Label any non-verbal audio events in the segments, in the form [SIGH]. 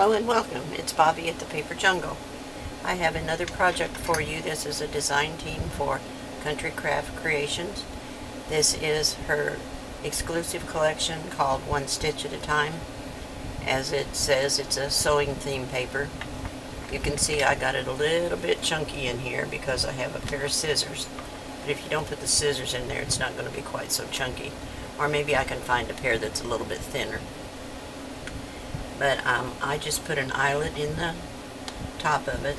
Hello and welcome. It's Bobbie at the Paper Jungle. I have another project for you. This is a design team for Country Craft Creations. This is her exclusive collection called One Stitch at a Time. As it says, it's a sewing theme paper. You can see I got it a little bit chunky in here because I have a pair of scissors. But if you don't put the scissors in there, it's not going to be quite so chunky. Or maybe I can find a pair that's a little bit thinner. But um, I just put an eyelet in the top of it,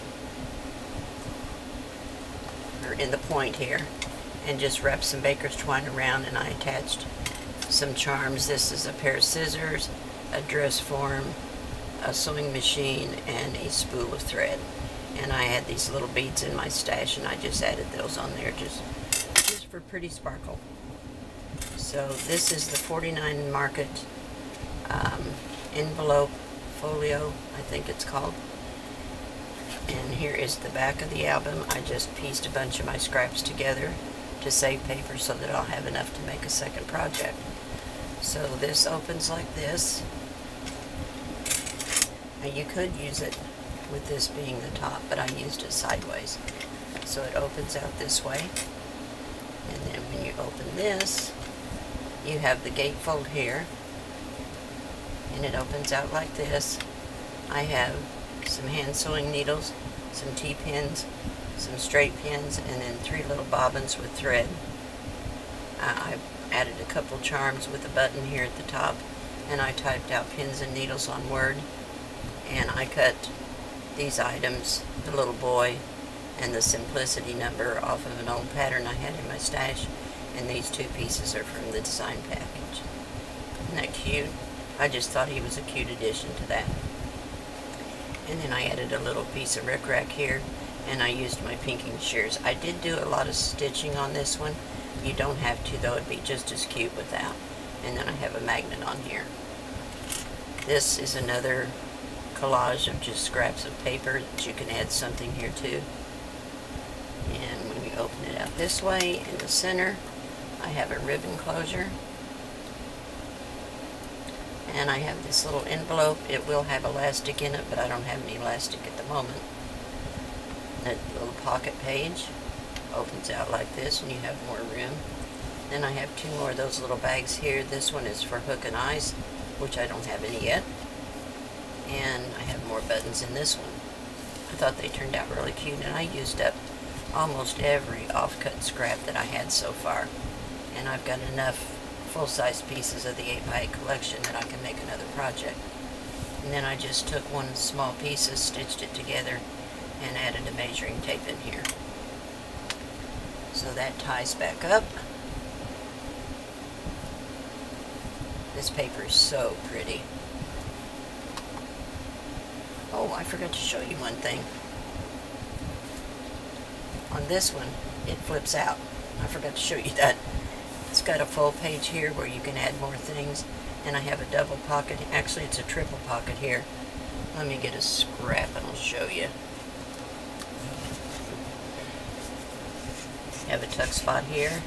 or in the point here, and just wrapped some baker's twine around and I attached some charms. This is a pair of scissors, a dress form, a sewing machine, and a spool of thread. And I had these little beads in my stash and I just added those on there just, just for pretty sparkle. So this is the 49 Market um, envelope folio, I think it's called. And here is the back of the album. I just pieced a bunch of my scraps together to save paper so that I'll have enough to make a second project. So this opens like this. Now you could use it with this being the top, but I used it sideways. So it opens out this way. And then when you open this, you have the gatefold here and it opens out like this. I have some hand sewing needles, some T-pins, some straight pins, and then three little bobbins with thread. I added a couple charms with a button here at the top, and I typed out pins and needles on Word, and I cut these items, the little boy and the simplicity number off of an old pattern I had in my stash, and these two pieces are from the design package. Isn't that cute? I just thought he was a cute addition to that. And then I added a little piece of rickrack here, and I used my pinking shears. I did do a lot of stitching on this one. You don't have to, though. It'd be just as cute without. And then I have a magnet on here. This is another collage of just scraps of paper that you can add something here too. And when you open it out this way, in the center, I have a ribbon closure and I have this little envelope. It will have elastic in it, but I don't have any elastic at the moment. That little pocket page opens out like this, and you have more room. Then I have two more of those little bags here. This one is for hook and eyes, which I don't have any yet. And I have more buttons in this one. I thought they turned out really cute, and I used up almost every offcut scrap that I had so far. And I've got enough full-size pieces of the 8x8 collection that I can make another project. And then I just took one small piece, stitched it together, and added a measuring tape in here. So that ties back up. This paper is so pretty. Oh, I forgot to show you one thing. On this one, it flips out. I forgot to show you that. Got a full page here where you can add more things. And I have a double pocket. Actually, it's a triple pocket here. Let me get a scrap and I'll show you. Have a tuck spot here,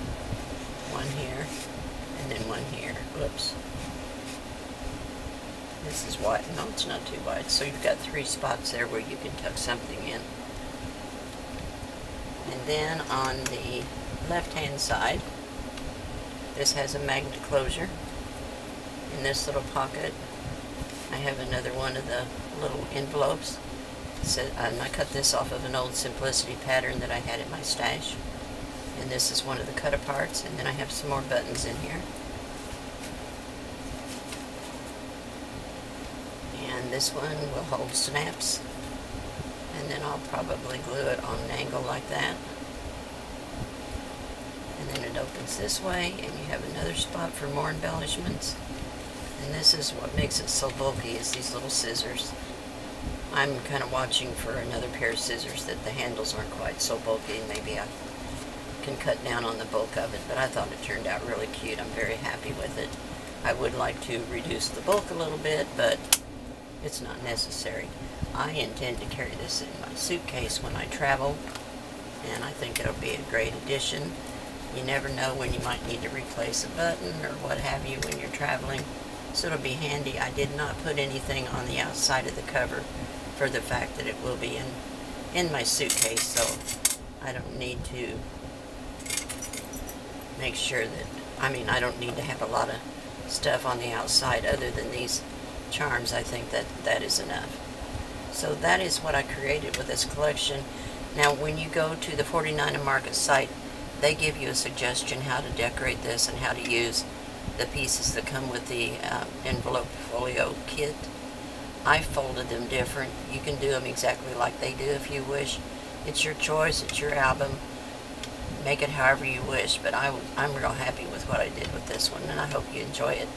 one here, and then one here. Whoops. This is wide. No, it's not too wide. So you've got three spots there where you can tuck something in. And then on the left-hand side, this has a magnet closure. In this little pocket, I have another one of the little envelopes. So, and I cut this off of an old Simplicity pattern that I had in my stash. And this is one of the cut aparts, and then I have some more buttons in here. And this one will hold snaps. And then I'll probably glue it on an angle like that and then it opens this way and you have another spot for more embellishments. And this is what makes it so bulky is these little scissors. I'm kind of watching for another pair of scissors that the handles aren't quite so bulky. And maybe I can cut down on the bulk of it but I thought it turned out really cute. I'm very happy with it. I would like to reduce the bulk a little bit but it's not necessary. I intend to carry this in my suitcase when I travel and I think it'll be a great addition you never know when you might need to replace a button or what have you when you're traveling. So it'll be handy. I did not put anything on the outside of the cover for the fact that it will be in, in my suitcase, so I don't need to make sure that, I mean, I don't need to have a lot of stuff on the outside other than these charms. I think that that is enough. So that is what I created with this collection. Now, when you go to the 49 and Market site, they give you a suggestion how to decorate this and how to use the pieces that come with the uh, envelope folio kit. I folded them different. You can do them exactly like they do if you wish. It's your choice. It's your album. Make it however you wish, but I, I'm real happy with what I did with this one, and I hope you enjoy it.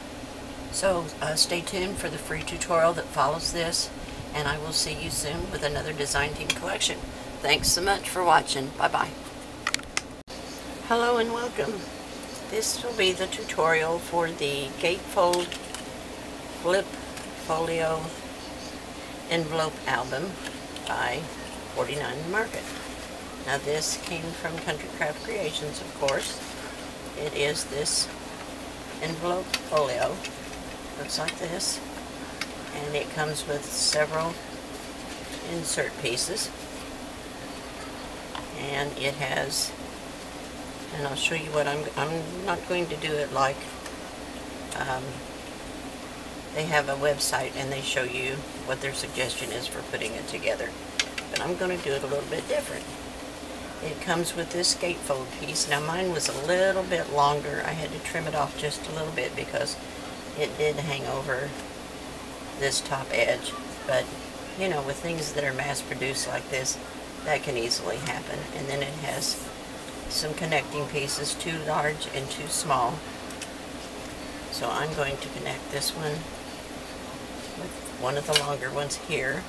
So uh, stay tuned for the free tutorial that follows this, and I will see you soon with another Design Team collection. Thanks so much for watching. Bye-bye. Hello and welcome. This will be the tutorial for the Gatefold Flip Folio Envelope Album by 49 Market. Now this came from Country Craft Creations, of course. It is this envelope folio. Looks like this. And it comes with several insert pieces. And it has and I'll show you what I'm, I'm not going to do it like, um, they have a website and they show you what their suggestion is for putting it together. But I'm going to do it a little bit different. It comes with this gatefold piece. Now mine was a little bit longer. I had to trim it off just a little bit because it did hang over this top edge. But, you know, with things that are mass produced like this, that can easily happen. And then it has some connecting pieces, too large and too small. So I'm going to connect this one with one of the longer ones here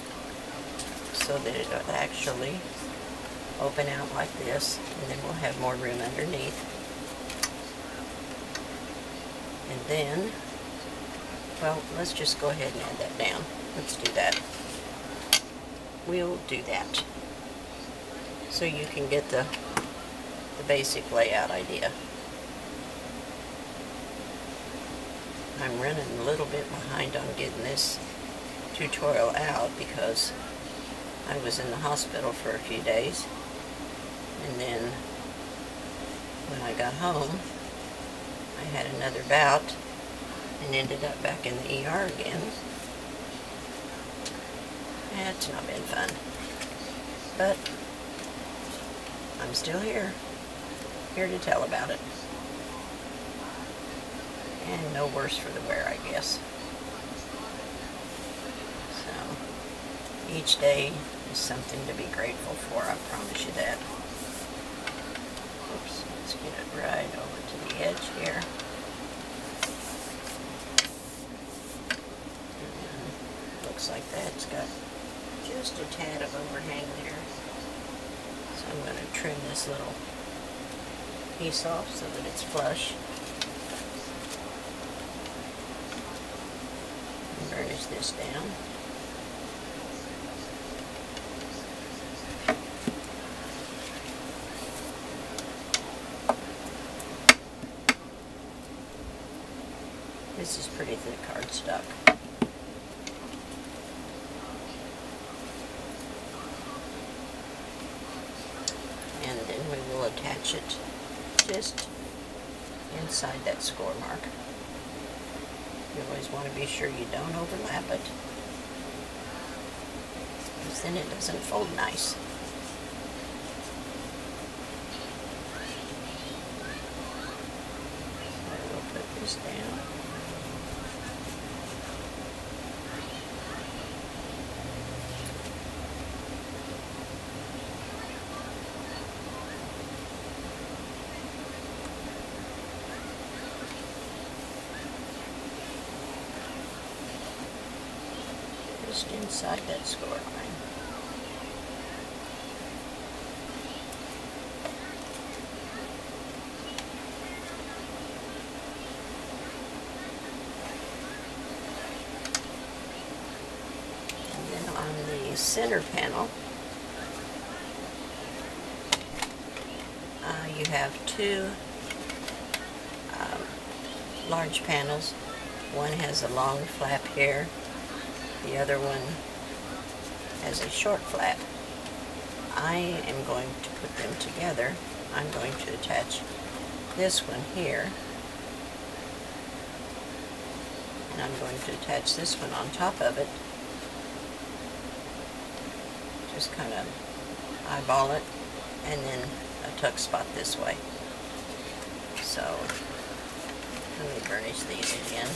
so that it'll actually open out like this and then we'll have more room underneath. And then, well, let's just go ahead and add that down. Let's do that. We'll do that. So you can get the the basic layout idea. I'm running a little bit behind on getting this tutorial out because I was in the hospital for a few days and then when I got home I had another bout and ended up back in the ER again. It's not been fun. But I'm still here here to tell about it. And no worse for the wear, I guess. So, each day is something to be grateful for, I promise you that. Oops, let's get it right over to the edge here. Mm-hmm. looks like that's got just a tad of overhang there. So I'm going to trim this little piece off so that it's flush. And burnish this down. This is pretty thick cardstock. And then we will attach it just inside that score mark. You always want to be sure you don't overlap it, because then it doesn't fold nice. I will put this down. just inside that score line. And then on the center panel, uh, you have two um, large panels One has a long flap here. The other one has a short flap. I am going to put them together. I'm going to attach this one here. And I'm going to attach this one on top of it. Just kind of eyeball it and then a tuck spot this way. So let me burnish these again.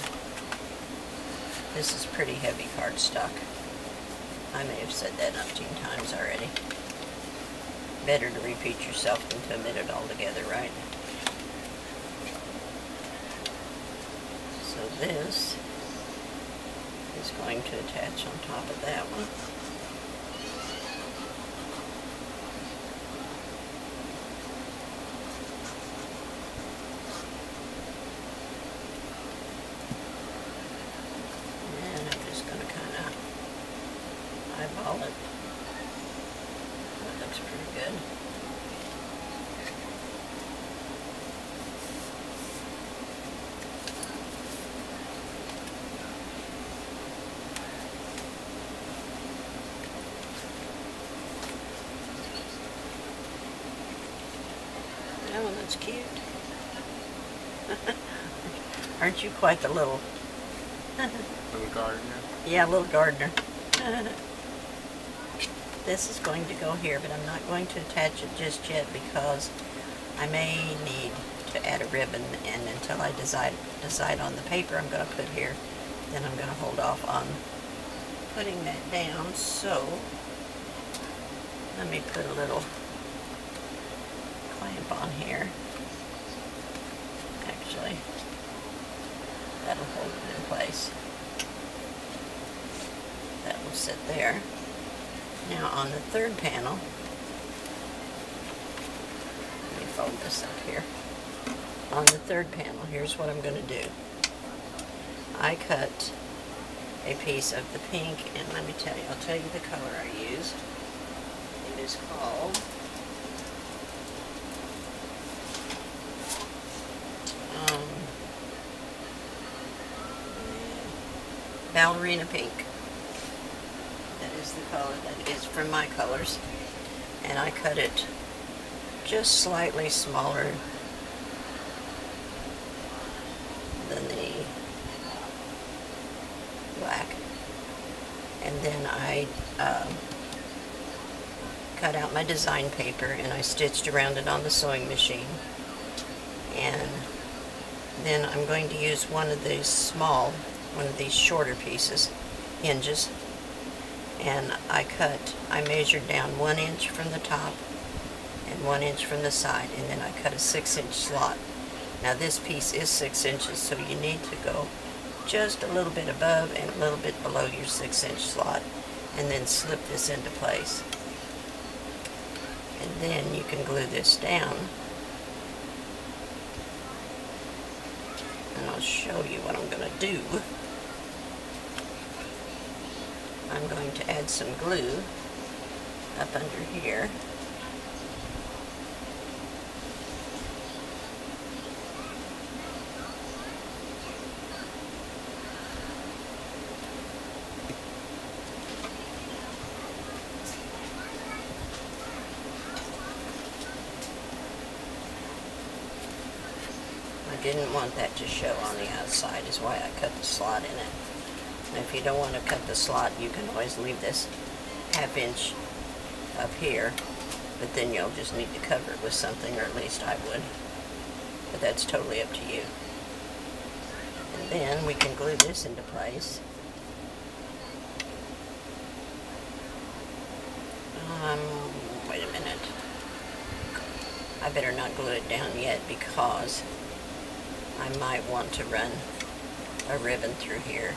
This is pretty heavy cardstock. I may have said that umpteen times already. Better to repeat yourself than to omit it altogether, right? So this is going to attach on top of that one. And I'm just gonna kinda eyeball it. That looks pretty good. That one looks cute. Aren't you quite the little, Little gardener. yeah, little gardener? This is going to go here, but I'm not going to attach it just yet because I may need to add a ribbon and until I decide, decide on the paper I'm gonna put here, then I'm gonna hold off on putting that down, so let me put a little clamp on here. Actually, that'll hold it in place. That will sit there. Now on the third panel, let me fold this up here. On the third panel, here's what I'm going to do. I cut a piece of the pink, and let me tell you, I'll tell you the color I used. It is called um, ballerina pink. The color that is from my colors. And I cut it just slightly smaller than the black. And then I um, cut out my design paper and I stitched around it on the sewing machine. And then I'm going to use one of these small, one of these shorter pieces, hinges, and I cut, I measured down one inch from the top and one inch from the side, and then I cut a six inch slot. Now this piece is six inches, so you need to go just a little bit above and a little bit below your six inch slot, and then slip this into place. And then you can glue this down. And I'll show you what I'm going to do. I'm going to add some glue up under here. I didn't want that to show on the outside is why I cut the slot in it. And if you don't want to cut the slot, you can always leave this half inch up here, but then you'll just need to cover it with something, or at least I would. But that's totally up to you. And then we can glue this into place. Um, wait a minute. I better not glue it down yet because I might want to run a ribbon through here.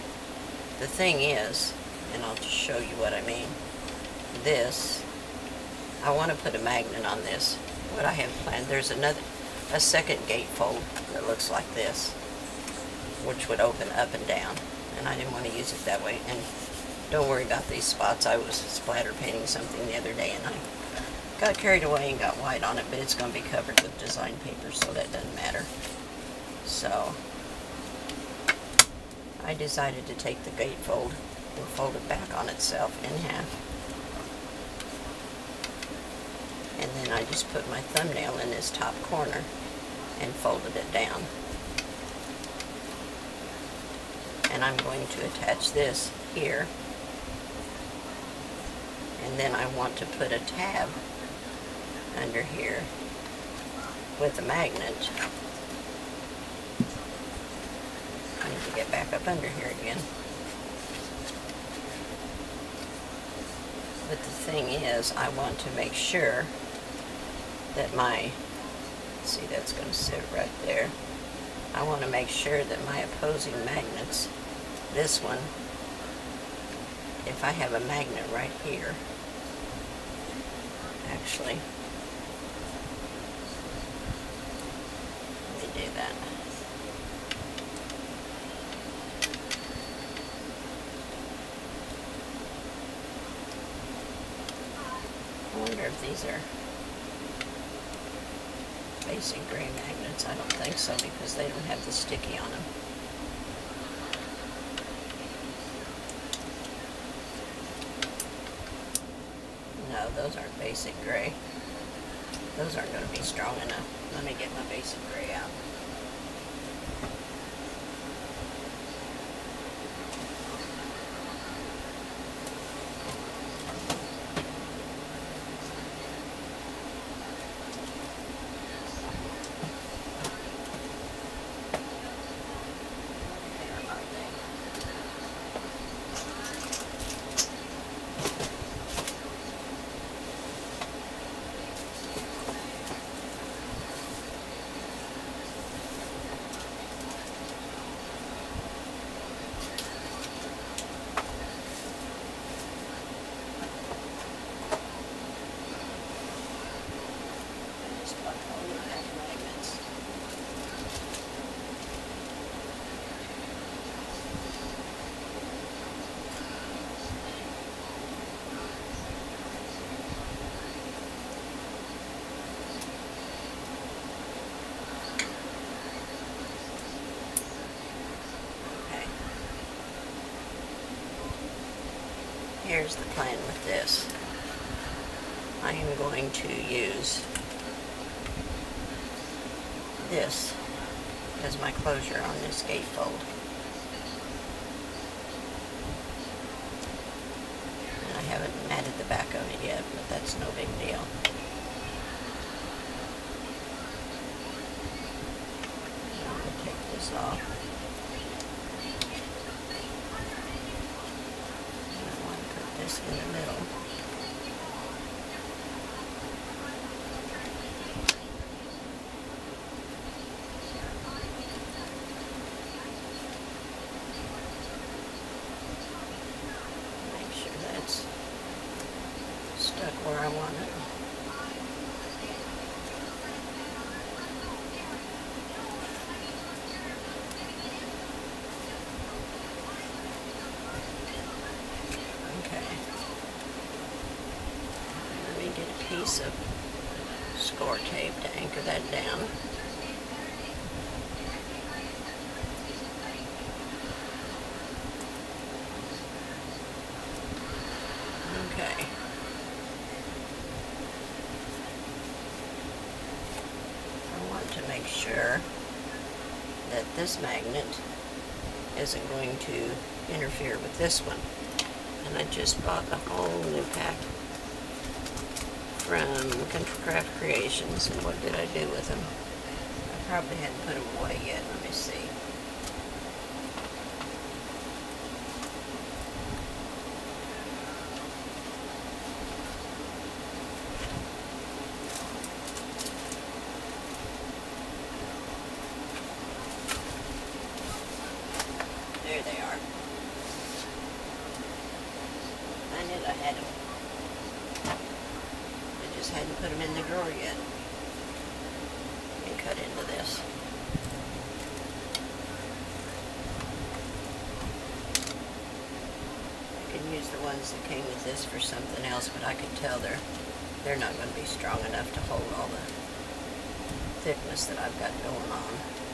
The thing is, and I'll just show you what I mean, this, I want to put a magnet on this. What I have planned, there's another, a second gatefold that looks like this, which would open up and down, and I didn't want to use it that way. And don't worry about these spots. I was splatter painting something the other day, and I got carried away and got white on it, but it's going to be covered with design paper, so that doesn't matter. So, I decided to take the gatefold and fold it back on itself in half. And then I just put my thumbnail in this top corner and folded it down. And I'm going to attach this here. And then I want to put a tab under here with a magnet. I need to get back up under here again. But the thing is, I want to make sure that my, see that's going to sit right there. I want to make sure that my opposing magnets, this one, if I have a magnet right here, actually, let me do that. I wonder if these are Basic Grey magnets. I don't think so because they don't have the sticky on them. No, those aren't Basic Grey. Those aren't going to be strong enough. Let me get my Basic Grey out. Here's the plan with this. I am going to use this as my closure on this gatefold. And I haven't matted the back of it yet, but that's no big deal. I'm gonna take this off. And I want to put this in the middle. Make sure that's stuck where I want it. Okay. Let me get a piece of score tape to anchor that down. Okay. I want to make sure that this magnet isn't going to interfere with this one. And I just bought a whole new pack from Country Craft Creations. And what did I do with them? I probably hadn't put them away yet. Let me see. There they are. I knew I had them. I just hadn't put them in the drawer yet. And cut into this. I could use the ones that came with this for something else, but I could tell they're they're not going to be strong enough to hold all the thickness that I've got going on.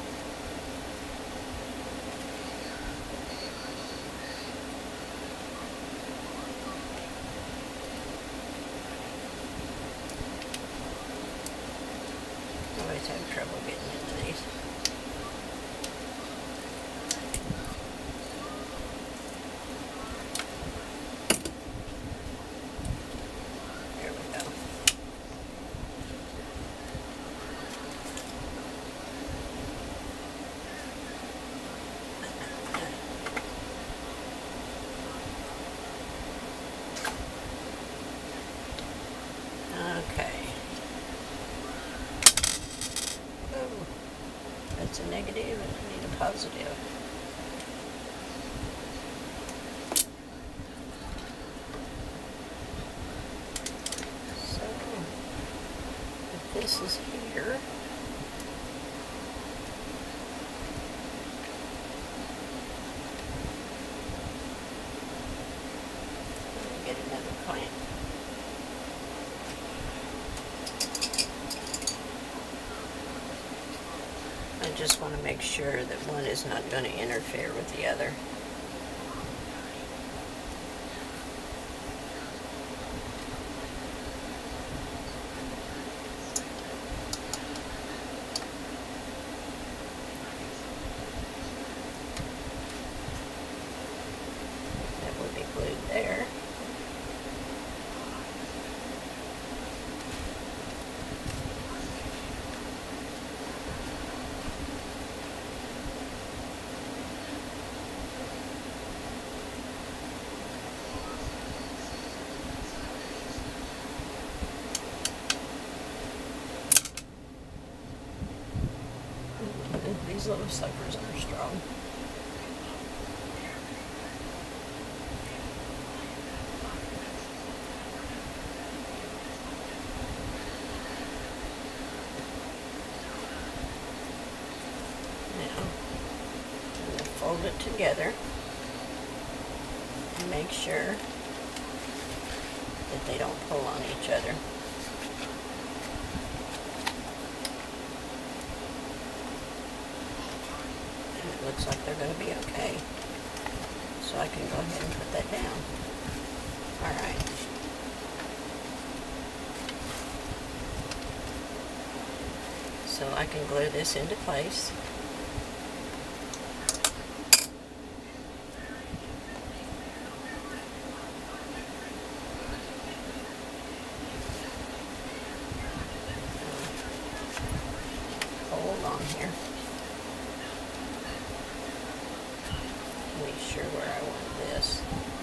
just want to make sure that one is not going to interfere with the other. those ciphers are strong. can glue this into place. Hold on here. Make sure where I want this.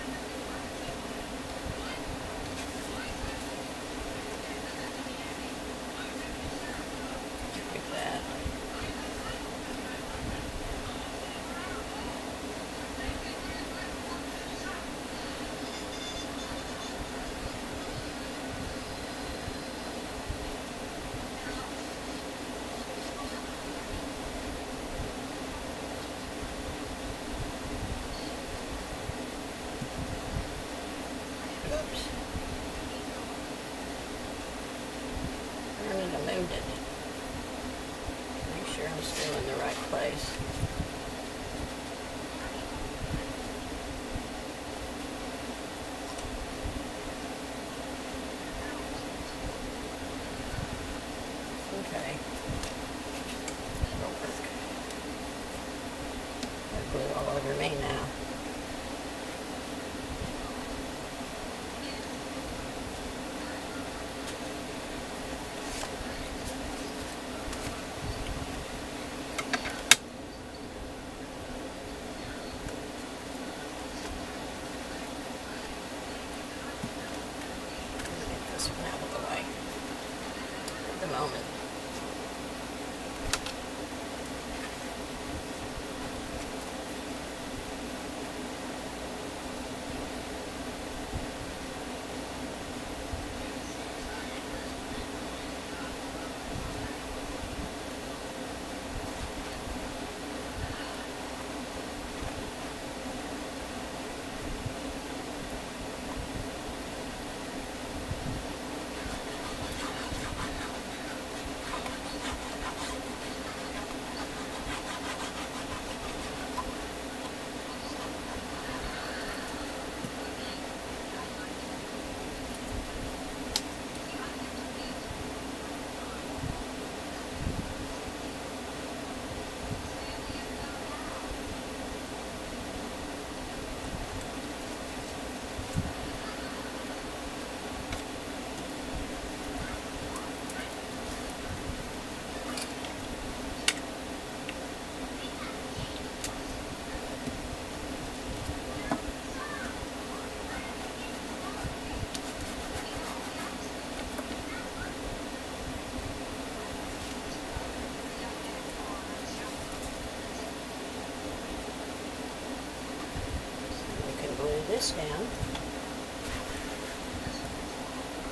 This down.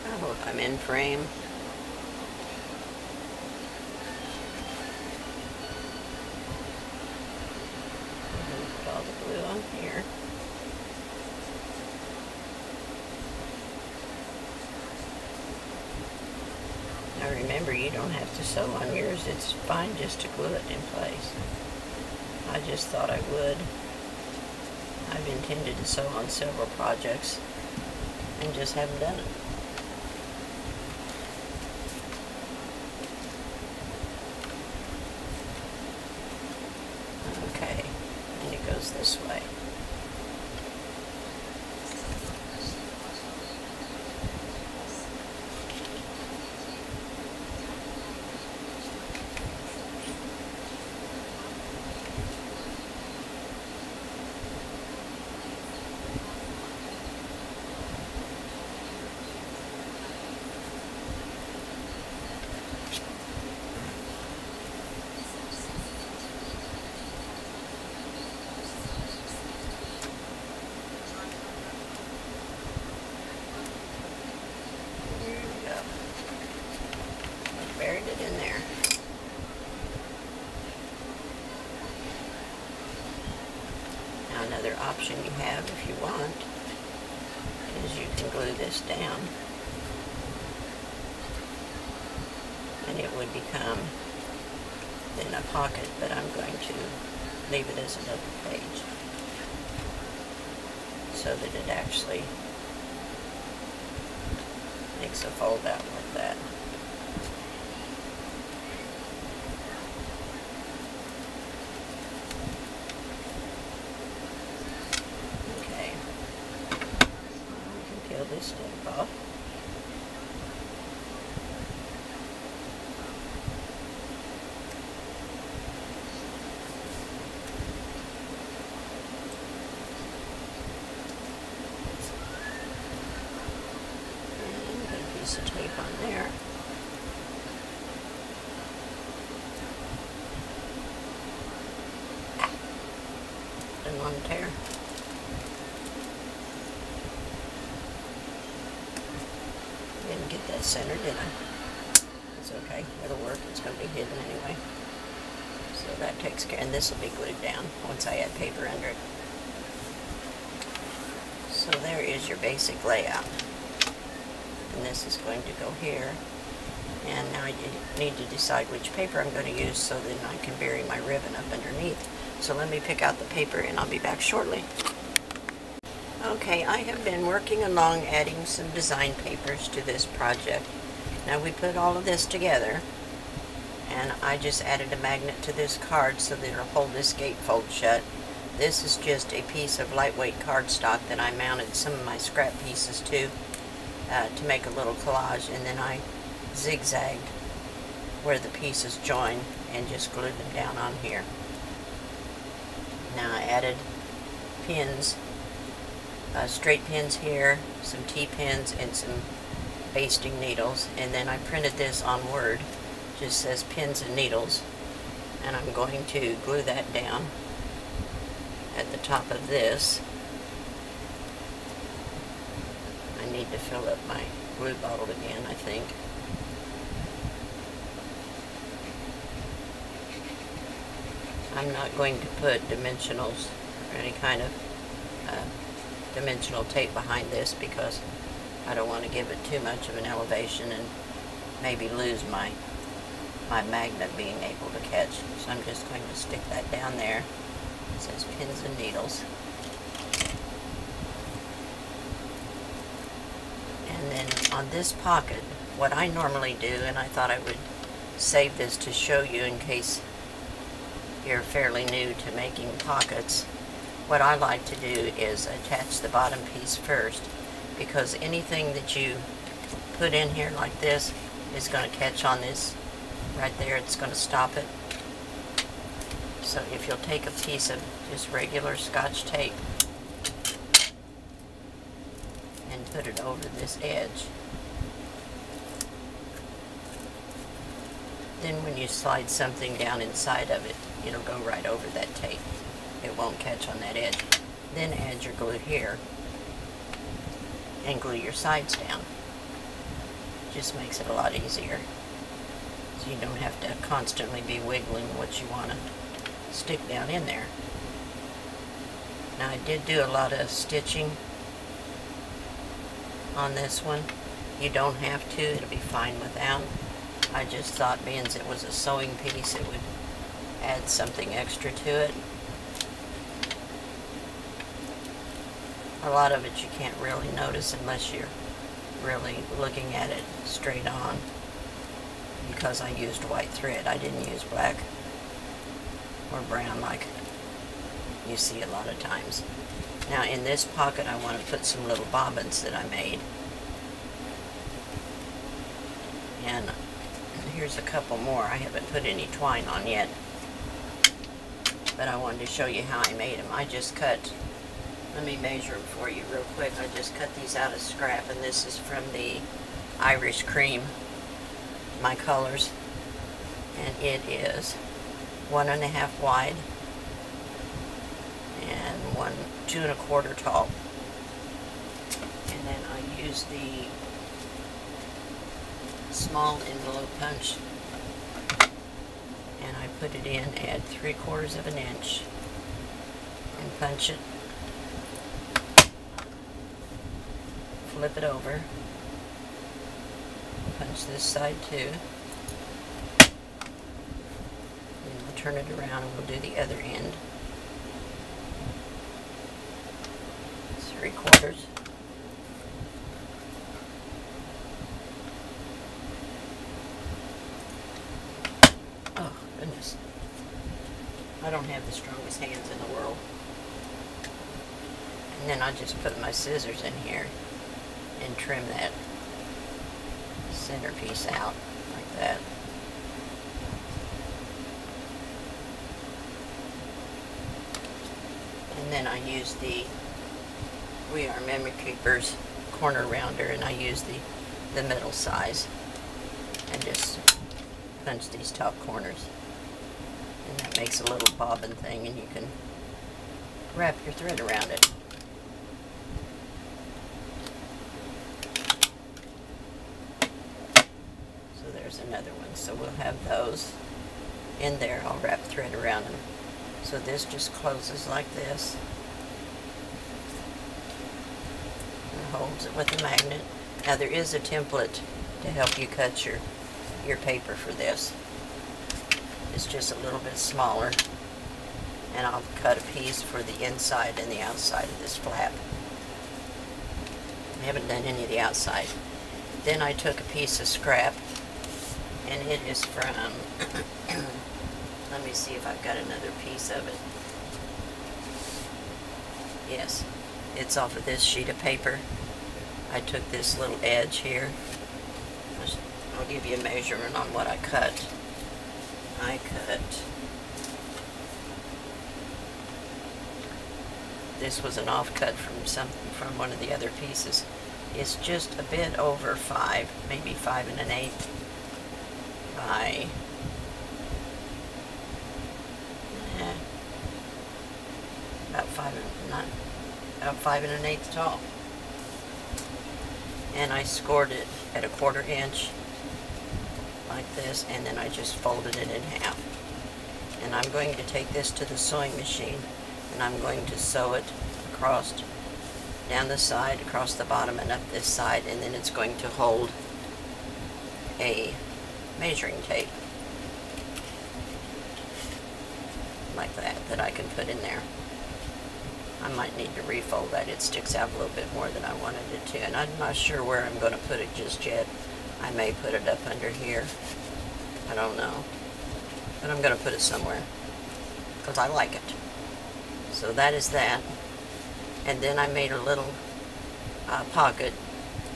I hope I'm in frame. Put all the glue on here. Now remember, you don't have to sew on yours. It's fine just to glue it in place. I just thought I would. I've intended to sew on several projects and just haven't done it. Okay, and it goes this way. There we go. Buried it in there. Now another option you have if you want is you can glue this down and it would become then a pocket, but I'm going to leave it as a double page so that it actually makes a fold out like that. Okay. We can peel this tape off. And put a piece of tape on there. Didn't want to tear. Didn't get that centered, did I? It's okay. It'll work. It's going to be hidden anyway. And this will be glued down once I add paper under it. So there is your basic layout. And this is going to go here. And now I need to decide which paper I'm going to use so then I can bury my ribbon up underneath. So let me pick out the paper and I'll be back shortly. Okay, I have been working along adding some design papers to this project. Now we put all of this together and I just added a magnet to this card so that it'll hold this gatefold shut. This is just a piece of lightweight cardstock that I mounted some of my scrap pieces to uh, to make a little collage and then I zigzagged where the pieces join and just glued them down on here. Now I added pins, uh, straight pins here, some T-pins and some basting needles and then I printed this on Word just says pins and needles and I'm going to glue that down at the top of this. I need to fill up my glue bottle again I think. I'm not going to put dimensionals or any kind of uh, dimensional tape behind this because I don't want to give it too much of an elevation and maybe lose my my magnet being able to catch. So I'm just going to stick that down there. It says pins and needles. And then on this pocket, what I normally do, and I thought I would save this to show you in case you're fairly new to making pockets, what I like to do is attach the bottom piece first because anything that you put in here like this is going to catch on this right there. It's going to stop it. So if you'll take a piece of just regular scotch tape and put it over this edge, then when you slide something down inside of it, it'll go right over that tape. It won't catch on that edge. Then add your glue here and glue your sides down. Just makes it a lot easier. You don't have to constantly be wiggling what you want to stick down in there. Now I did do a lot of stitching on this one. You don't have to, it'll be fine without. I just thought being as it was a sewing piece, it would add something extra to it. A lot of it you can't really notice unless you're really looking at it straight on because I used white thread. I didn't use black or brown like you see a lot of times. Now in this pocket I want to put some little bobbins that I made. And here's a couple more. I haven't put any twine on yet. But I wanted to show you how I made them. I just cut, let me measure them for you real quick. I just cut these out of scrap and this is from the Irish Cream, my colors. And it is one and a half wide and one two and a quarter tall. And then I use the small envelope punch and I put it in at three quarters of an inch and punch it flip it over punch this side too and we'll turn it around and we'll do the other end three quarters Oh, goodness. I don't have the strongest hands in the world. And then I just put my scissors in here and trim that centerpiece out like that. And then I use the We Are Memory Keepers corner rounder and I use the, the middle size and just punch these top corners. And that makes a little bobbin thing and you can wrap your thread around it. So there's another one. So we'll have those in there. I'll wrap thread around them. So this just closes like this. And holds it with a magnet. Now there is a template to help you cut your your paper for this. It's just a little bit smaller. And I'll cut a piece for the inside and the outside of this flap. I haven't done any of the outside. Then I took a piece of scrap and it is from, [COUGHS] let me see if I've got another piece of it. Yes, it's off of this sheet of paper. I took this little edge here I'll give you a measurement on what I cut. I cut, this was an offcut from some, from one of the other pieces. It's just a bit over five, maybe five and an eighth by, about five and about five and an eighth tall. And I scored it at a quarter inch like this and then I just folded it in half. And I'm going to take this to the sewing machine and I'm going to sew it across down the side, across the bottom and up this side and then it's going to hold a measuring tape like that that I can put in there. I might need to refold that. It sticks out a little bit more than I wanted it to and I'm not sure where I'm going to put it just yet. I may put it up under here. I don't know. But I'm going to put it somewhere. Because I like it. So that is that. And then I made a little uh, pocket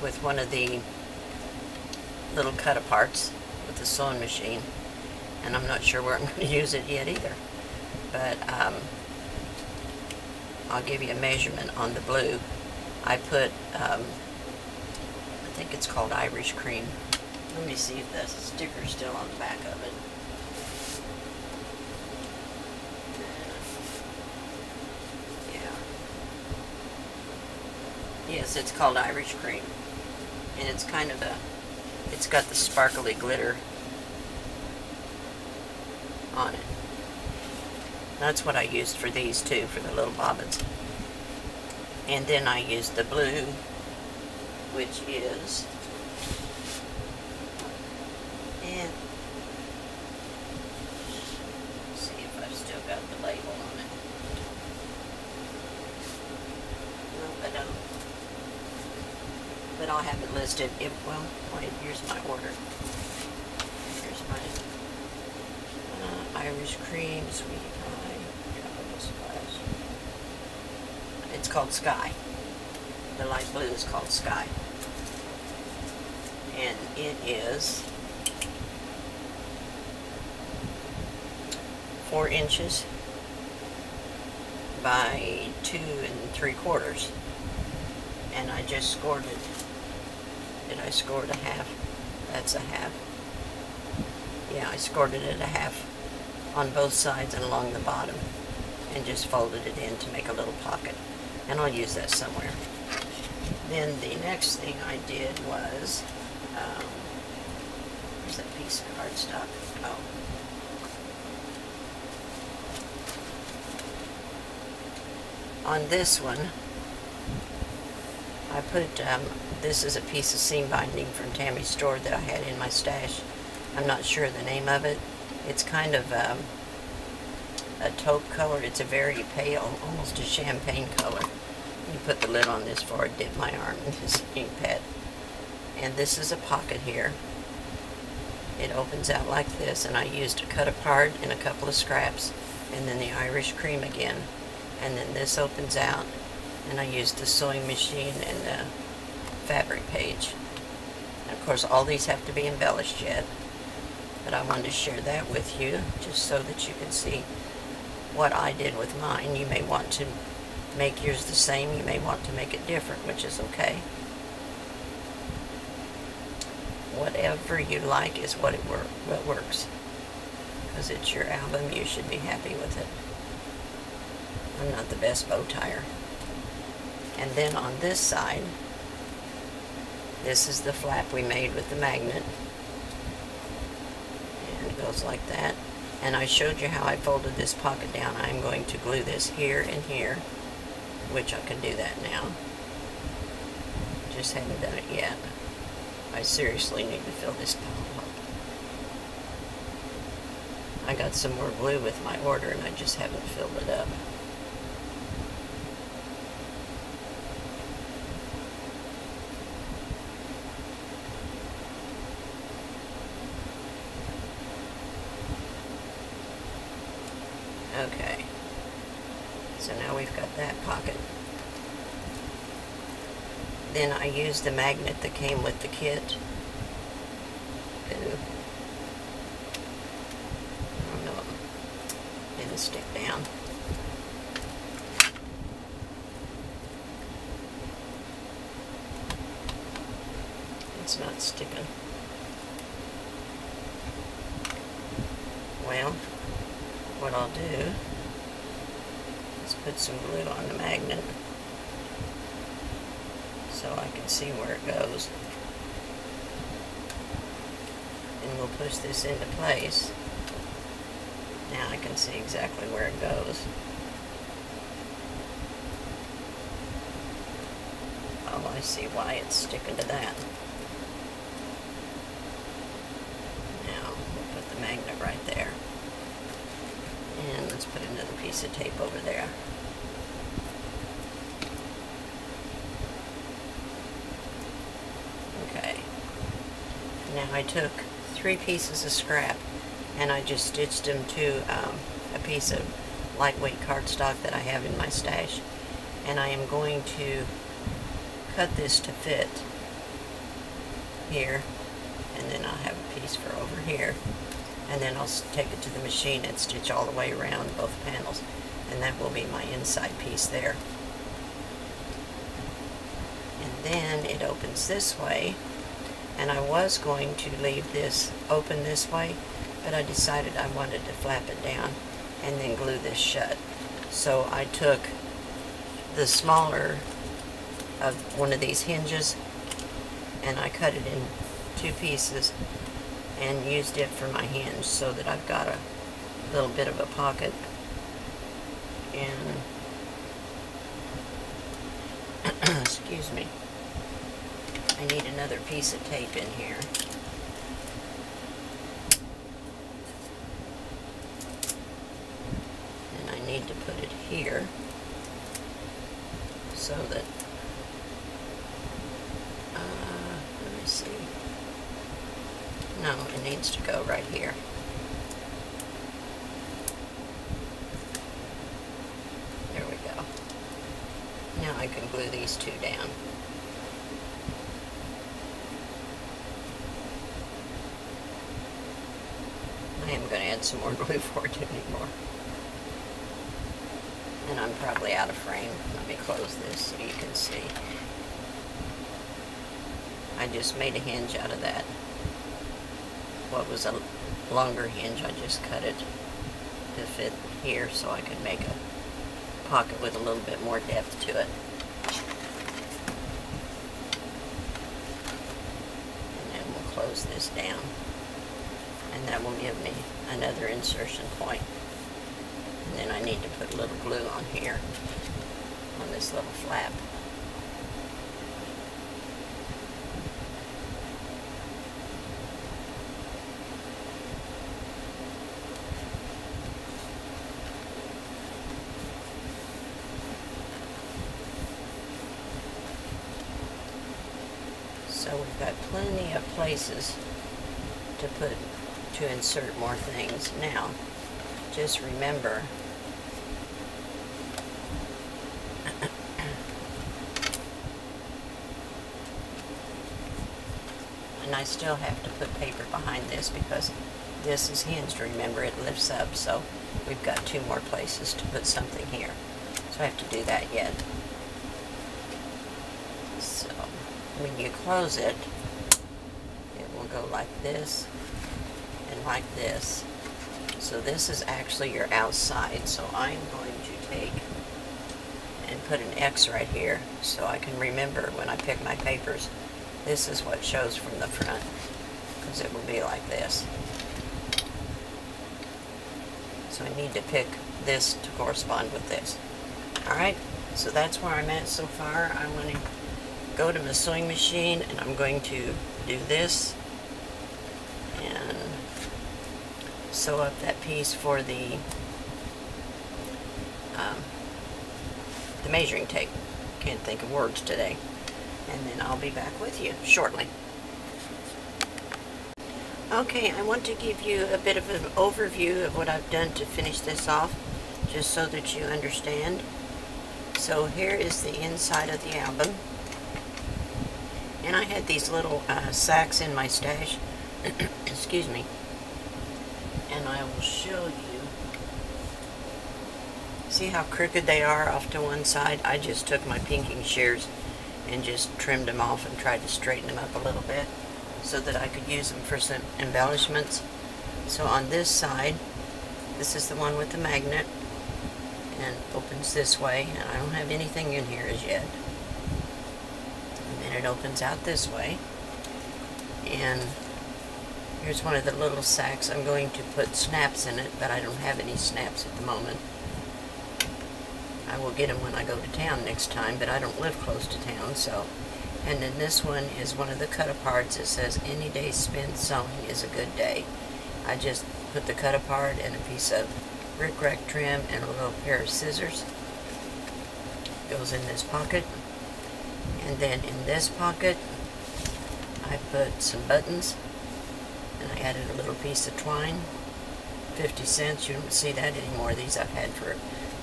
with one of the little cut-aparts with the sewing machine. And I'm not sure where I'm [LAUGHS] going to use it yet either. But um, I'll give you a measurement on the blue. I put um, I think it's called Irish Cream. Let me see if the sticker's still on the back of it. Yes, it's called Irish cream. And it's kind of a, it's got the sparkly glitter on it. That's what I used for these too, for the little bobbins. And then I used the blue, which is, and see if I've still got the label on it. No, I don't. But I'll have it listed. If, well, wait, here's my order. Here's my uh, Irish cream, sweet pie. It's called Sky. The light blue is called Sky. And it is four inches by two and three quarters. And I just scored it. I score it a half? That's a half. Yeah, I scored it at a half on both sides and along the bottom and just folded it in to make a little pocket. And I'll use that somewhere. Then the next thing I did was, um, where's that piece of cardstock? Oh. On this one, I put, um, this is a piece of seam binding from Tammy's store that I had in my stash. I'm not sure the name of it. It's kind of um, a taupe color. It's a very pale, almost a champagne color. You put the lid on this before I dip my arm in this ink pad. And this is a pocket here. It opens out like this, and I used a cut apart and a couple of scraps, and then the Irish cream again. And then this opens out, and I used the sewing machine and the fabric page. And of course, all these have to be embellished yet, but I wanted to share that with you, just so that you can see what I did with mine. You may want to make yours the same, you may want to make it different, which is okay. Whatever you like is what it what works. Because it's your album, you should be happy with it. I'm not the best bow tire. And then on this side, this is the flap we made with the magnet. And it goes like that. And I showed you how I folded this pocket down. I'm going to glue this here and here, which I can do that now. Just haven't done it yet. I seriously need to fill this pile up. I got some more glue with my order and I just haven't filled it up. Okay. So now we've got that pocket. The magnet that came with the kit. Ooh. I don't know. Didn't stick down. It's not sticking. Well, what I'll do is put some glue on the magnet so I can see where it goes. And we'll push this into place. Now I can see exactly where it goes. Oh, I see why it's sticking to that. Now, we'll put the magnet right there. And let's put another piece of tape over there. Okay. Now I took three pieces of scrap and I just stitched them to um, a piece of lightweight cardstock that I have in my stash. And I am going to cut this to fit here and then I'll have a piece for over here. And then I'll take it to the machine and stitch all the way around both panels. And that will be my inside piece there. And then it opens this way and I was going to leave this open this way but I decided I wanted to flap it down and then glue this shut. So I took the smaller of one of these hinges and I cut it in two pieces and used it for my hinge so that I've got a little bit of a pocket and [CLEARS THROAT] excuse me I need another piece of tape in here and I need to put it here so that uh, let me see no it needs to go right here there we go now I can glue these two down I am going to add some more glue for it anymore. And I'm probably out of frame. Let me close this so you can see. I just made a hinge out of that. What was a longer hinge, I just cut it to fit here so I could make a pocket with a little bit more depth to it. And then we'll close this down and that will give me another insertion point. And then I need to put a little glue on here, on this little flap. So we've got plenty of places to put to insert more things. Now, just remember and I still have to put paper behind this because this is hinged, remember it lifts up so we've got two more places to put something here. So I have to do that yet. So when you close it it will go like this like this. So this is actually your outside. So I'm going to take and put an X right here so I can remember when I pick my papers, this is what shows from the front because it will be like this. So I need to pick this to correspond with this. Alright, so that's where I'm at so far. I'm going to go to my sewing machine and I'm going to do this and sew up that piece for the um, the measuring tape. Can't think of words today. And then I'll be back with you shortly. Okay, I want to give you a bit of an overview of what I've done to finish this off, just so that you understand. So here is the inside of the album. And I had these little uh, sacks in my stash. [COUGHS] Excuse me and I will show you. See how crooked they are off to one side? I just took my pinking shears and just trimmed them off and tried to straighten them up a little bit so that I could use them for some embellishments. So on this side, this is the one with the magnet and opens this way and I don't have anything in here as yet. And then it opens out this way and Here's one of the little sacks. I'm going to put snaps in it, but I don't have any snaps at the moment. I will get them when I go to town next time, but I don't live close to town, so. And then this one is one of the cut-aparts. It says, any day spent sewing is a good day. I just put the cut-apart and a piece of rickrack trim and a little pair of scissors. Goes in this pocket. And then in this pocket, I put some buttons and I added a little piece of twine 50 cents. You don't see that anymore. These I've had for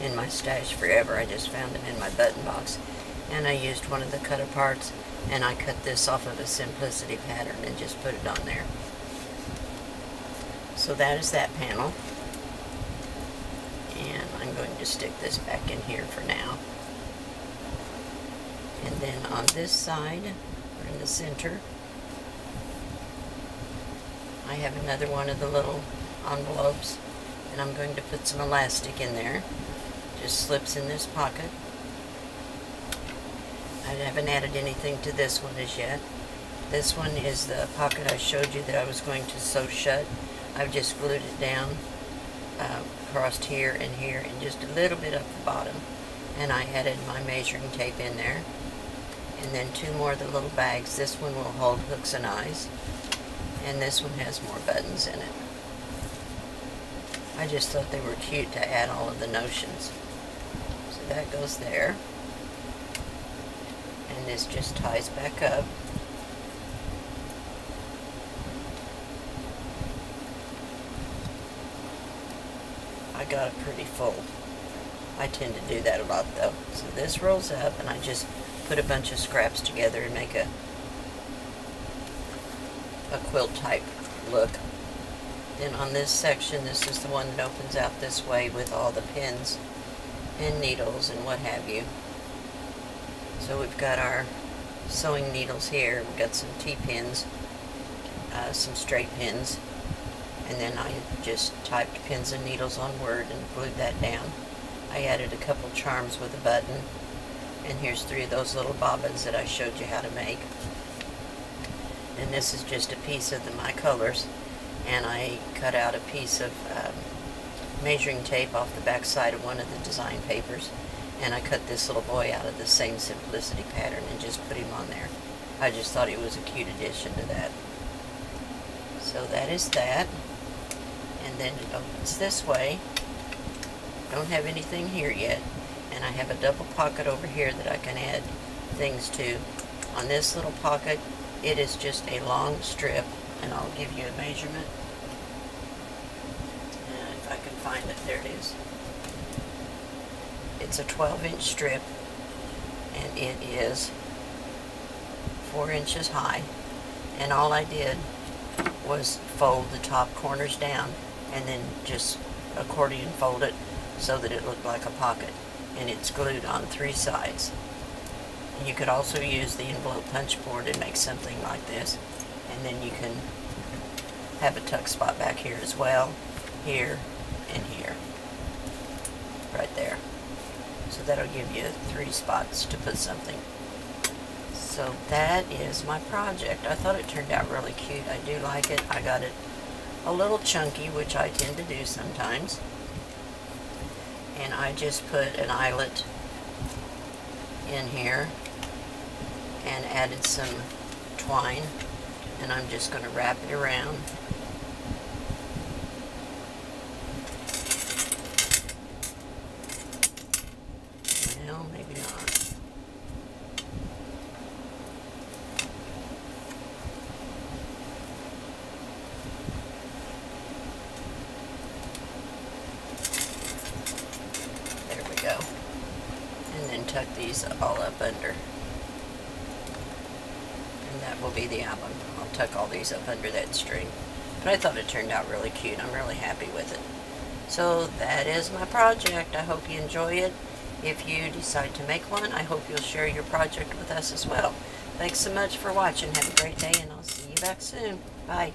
in my stash forever. I just found them in my button box. And I used one of the cut aparts and I cut this off of a Simplicity pattern and just put it on there. So that is that panel. And I'm going to stick this back in here for now. And then on this side or in the center I have another one of the little envelopes and I'm going to put some elastic in there. Just slips in this pocket. I haven't added anything to this one as yet. This one is the pocket I showed you that I was going to sew shut. I've just glued it down uh, across here and here and just a little bit up the bottom. And I added my measuring tape in there. And then two more of the little bags. This one will hold hooks and eyes. And this one has more buttons in it. I just thought they were cute to add all of the notions. So that goes there. And this just ties back up. I got it pretty full. I tend to do that a lot though. So this rolls up and I just put a bunch of scraps together and make a a quilt type look. Then on this section, this is the one that opens out this way with all the pins and needles and what have you. So we've got our sewing needles here. We've got some T-pins, uh, some straight pins, and then I just typed pins and needles on Word and glued that down. I added a couple charms with a button, and here's three of those little bobbins that I showed you how to make. And this is just a piece of the My Colors, and I cut out a piece of um, measuring tape off the back side of one of the design papers, and I cut this little boy out of the same Simplicity pattern and just put him on there. I just thought it was a cute addition to that. So that is that. And then it opens this way. Don't have anything here yet. And I have a double pocket over here that I can add things to. On this little pocket, it is just a long strip, and I'll give you a measurement. And if I can find it, there it is. It's a 12 inch strip, and it is four inches high. And all I did was fold the top corners down and then just accordion fold it so that it looked like a pocket. And it's glued on three sides. You could also use the envelope punch board and make something like this. And then you can have a tuck spot back here as well, here and here. Right there. So that'll give you three spots to put something. So that is my project. I thought it turned out really cute. I do like it. I got it a little chunky, which I tend to do sometimes. And I just put an eyelet in here and added some twine and I'm just going to wrap it around well maybe not there we go and then tuck these all up under and that will be the album. I'll tuck all these up under that string. But I thought it turned out really cute. I'm really happy with it. So that is my project. I hope you enjoy it. If you decide to make one, I hope you'll share your project with us as well. Thanks so much for watching. Have a great day, and I'll see you back soon. Bye.